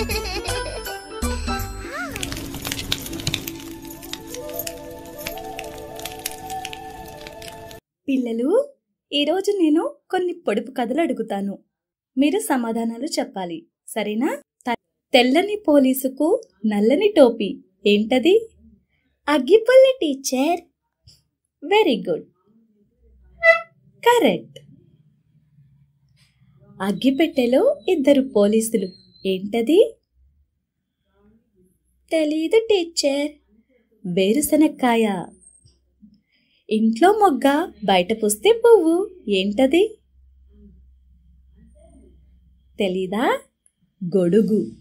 పిల్లలు ఈరోజు నేను కొన్ని పొడుపు కథలు అడుగుతాను. మీరు సమాధానాలు చెప్పాలి. సరేనా? తెల్లని పోలీసుకు నల్లని టోపీ. ఏంటది? అగ్గిపల్లి టీచర్. Very good. కరెక్ట్. అగ్గిపెట్టెలో ఇద్దరు పోలీసులు. ఏంటది? తెలీదు టీచర్. వేరుశనక్కాయ. ఇంట్లో మొగ్గ బయట పుస్తే పువ్వు. ఏంటది? తెలీదా? గొడుగు.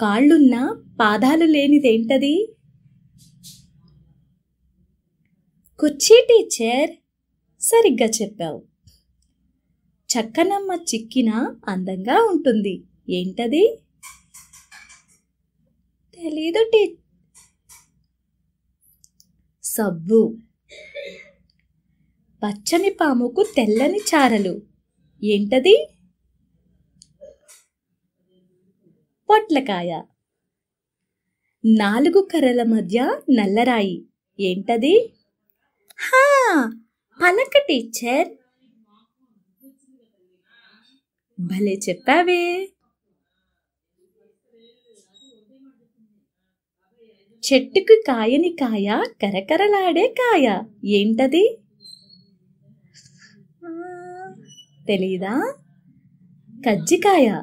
కాళ్ళున్న పాదాలు లేనిదేంటది? కుర్చీ టీచర్. సరిగ్గా చెప్పావు. చక్కనమ్మ చిక్కిన అందంగా ఉంటుంది. ఏంటది? తెలీదు టీ. సబ్బు. పచ్చని పాముకు తెల్లని చారలు. ఏంటది? పొట్లకాయ. నాలుగు కర్రల మధ్య నల్లరాయి. ఏంటది? హా! పలక టీచర్. భలే చెప్పావే. చెట్టుకు కాయని కాయ కరకరలాడే కాయ. ఏంటది? తెలీదా? కజ్జికాయ.